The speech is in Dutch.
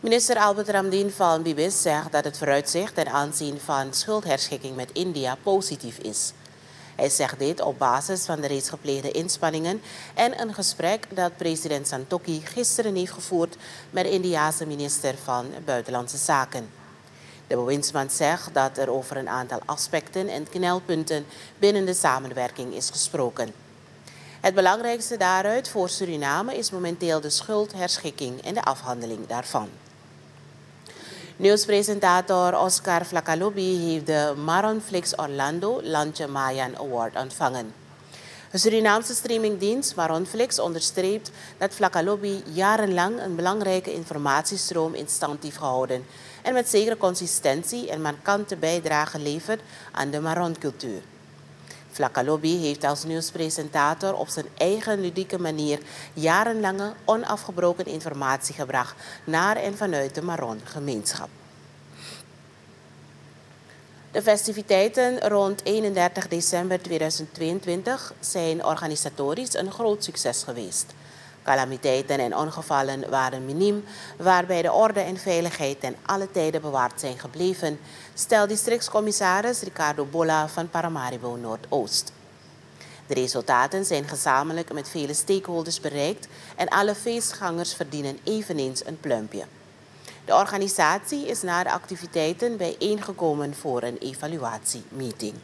Minister Albert Ramdien van Bibis zegt dat het vooruitzicht ten aanzien van schuldherschikking met India positief is. Hij zegt dit op basis van de reeds gepleegde inspanningen en een gesprek dat president Santokhi gisteren heeft gevoerd met de Indiase minister van Buitenlandse Zaken. De bewindsman zegt dat er over een aantal aspecten en knelpunten binnen de samenwerking is gesproken. Het belangrijkste daaruit voor Suriname is momenteel de schuldherschikking en de afhandeling daarvan. Nieuwspresentator Oscar Flacalobi heeft de Maronflix Orlando Landje Mayan Award ontvangen. De Surinaamse streamingdienst Maronflix onderstreept dat Flacalobi jarenlang een belangrijke informatiestroom in stand heeft gehouden en met zekere consistentie en markante bijdrage levert aan de Maroncultuur. Flacalobi heeft als nieuwspresentator op zijn eigen ludieke manier jarenlange onafgebroken informatie gebracht naar en vanuit de Maron-gemeenschap. De festiviteiten rond 31 december 2022 zijn organisatorisch een groot succes geweest. Calamiteiten en ongevallen waren miniem, waarbij de orde en veiligheid ten alle tijden bewaard zijn gebleven, stelt districtscommissaris Ricardo Bolla van Paramaribo Noordoost. De resultaten zijn gezamenlijk met vele stakeholders bereikt en alle feestgangers verdienen eveneens een pluimpje. De organisatie is na de activiteiten bijeengekomen voor een evaluatiemeeting.